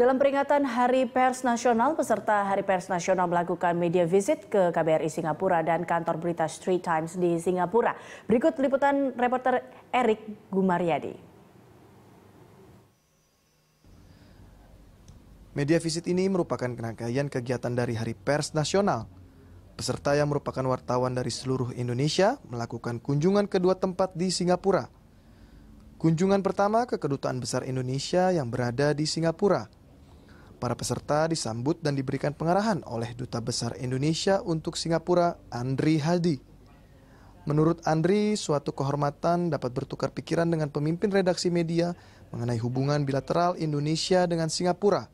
Dalam peringatan Hari Pers Nasional, peserta Hari Pers Nasional melakukan media visit ke KBRI Singapura dan kantor berita Street Times di Singapura. Berikut liputan reporter Erik Gumaryadi. Media visit ini merupakan rangkaian kegiatan dari Hari Pers Nasional. Peserta yang merupakan wartawan dari seluruh Indonesia melakukan kunjungan ke dua tempat di Singapura. Kunjungan pertama ke Kedutaan Besar Indonesia yang berada di Singapura – Para peserta disambut dan diberikan pengarahan oleh Duta Besar Indonesia untuk Singapura, Andri Hadi. Menurut Andri, suatu kehormatan dapat bertukar pikiran dengan pemimpin redaksi media mengenai hubungan bilateral Indonesia dengan Singapura.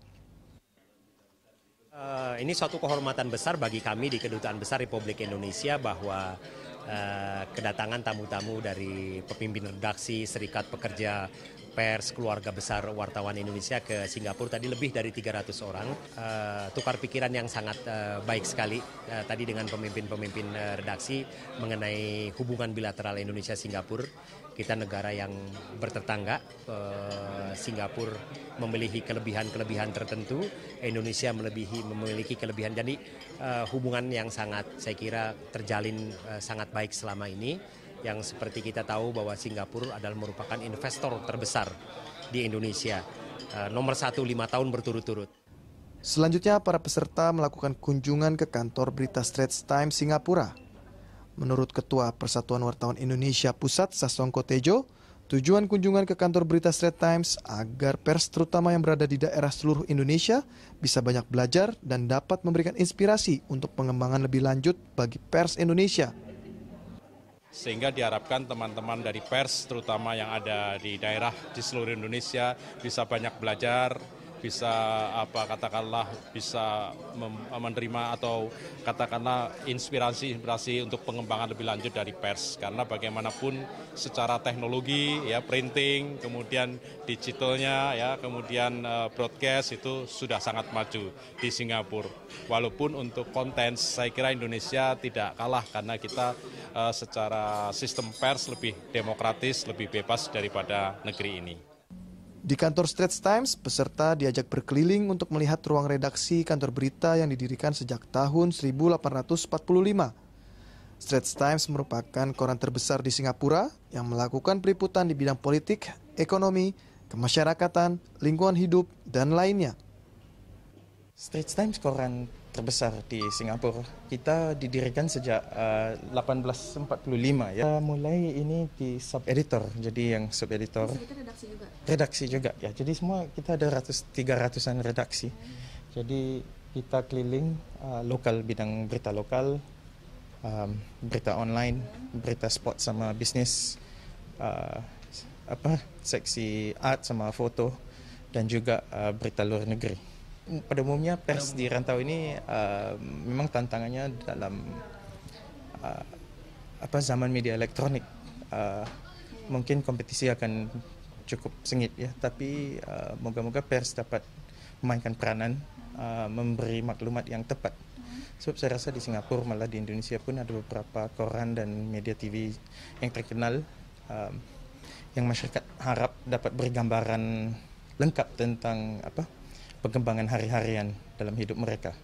Uh, ini suatu kehormatan besar bagi kami di Kedutaan Besar Republik Indonesia bahwa uh, kedatangan tamu-tamu dari pemimpin redaksi, serikat pekerja pers keluarga besar wartawan Indonesia ke Singapura tadi lebih dari 300 orang. Uh, tukar pikiran yang sangat uh, baik sekali uh, tadi dengan pemimpin-pemimpin uh, redaksi mengenai hubungan bilateral Indonesia Singapura kita negara yang bertetangga uh, Singapura memiliki kelebihan-kelebihan tertentu Indonesia melebihi memiliki kelebihan. Jadi uh, hubungan yang sangat saya kira terjalin uh, sangat baik selama ini yang seperti kita tahu bahwa Singapura adalah merupakan investor terbesar di Indonesia, eh, nomor satu lima tahun berturut-turut. Selanjutnya, para peserta melakukan kunjungan ke kantor berita Straits Times Singapura. Menurut Ketua Persatuan Wartawan Indonesia Pusat Sasongko Tejo, tujuan kunjungan ke kantor berita Straits Times agar pers terutama yang berada di daerah seluruh Indonesia bisa banyak belajar dan dapat memberikan inspirasi untuk pengembangan lebih lanjut bagi pers Indonesia sehingga diharapkan teman-teman dari pers terutama yang ada di daerah di seluruh Indonesia bisa banyak belajar bisa apa katakanlah bisa menerima atau katakanlah inspirasi-inspirasi untuk pengembangan lebih lanjut dari pers karena bagaimanapun secara teknologi ya printing kemudian digitalnya ya kemudian uh, broadcast itu sudah sangat maju di Singapura walaupun untuk konten saya kira Indonesia tidak kalah karena kita uh, secara sistem pers lebih demokratis lebih bebas daripada negeri ini. Di kantor Straits Times, peserta diajak berkeliling untuk melihat ruang redaksi kantor berita yang didirikan sejak tahun 1845. Straits Times merupakan koran terbesar di Singapura yang melakukan peliputan di bidang politik, ekonomi, kemasyarakatan, lingkungan hidup, dan lainnya. Straits Times koran terbesar di Singapura. Kita didirikan sejak uh, 1845 ya. mulai ini di sub editor, jadi yang sub editor. redaksi juga. Redaksi juga ya. Jadi semua kita ada ratus tiga ratusan redaksi. Jadi kita keliling uh, lokal bidang berita lokal, um, berita online, berita sport sama bisnis, uh, apa seksi art sama foto dan juga uh, berita luar negeri pada umumnya pers di rantau ini uh, memang tantangannya dalam uh, apa zaman media elektronik. Uh, mungkin kompetisi akan cukup sengit ya tapi uh, moga-moga pers dapat memainkan peranan uh, memberi maklumat yang tepat. Sebab saya rasa di Singapura malah di Indonesia pun ada beberapa koran dan media TV yang terkenal uh, yang masyarakat harap dapat beri gambaran lengkap tentang apa perkembangan hari-harian dalam hidup mereka.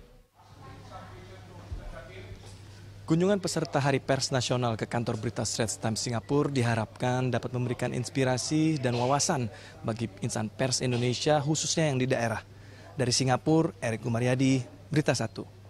Kunjungan peserta Hari Pers Nasional ke kantor berita Straits Times Singapura diharapkan dapat memberikan inspirasi dan wawasan bagi insan pers Indonesia khususnya yang di daerah. Dari Singapura, Erik Gumaryadi, Berita Satu.